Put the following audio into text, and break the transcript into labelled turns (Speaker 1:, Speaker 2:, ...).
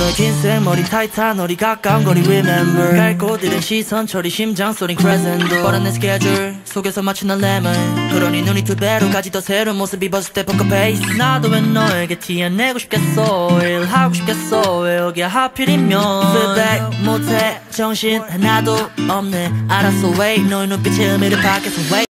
Speaker 1: 너의 긴 머리 타이트한 허리 가까운 거리 remember. 갈고 들은 시선 처리 심장 소린 crescendo 뻔한 내 스케줄 속에서 맞춘 난 램을 그러니 눈이 두 배로까지 더 새로운 모습 입었을 때 포커 페이스 나도 왜 너에게 티내고 싶겠어? 일하고 싶겠어? 왜 여기 하필이면? Feedback 못해. 정신 하나도 없네. 알았어 wait. 너의 눈빛의 의미를 밖에서 wait.